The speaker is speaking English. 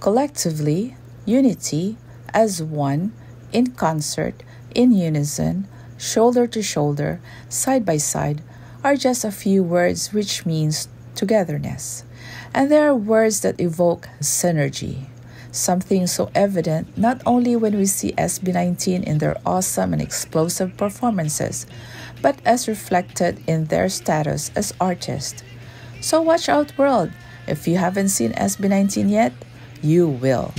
Collectively, unity, as one, in concert, in unison, shoulder to shoulder, side by side, are just a few words which means togetherness. And there are words that evoke synergy, something so evident not only when we see SB19 in their awesome and explosive performances, but as reflected in their status as artists. So watch out, world. If you haven't seen SB19 yet, you will.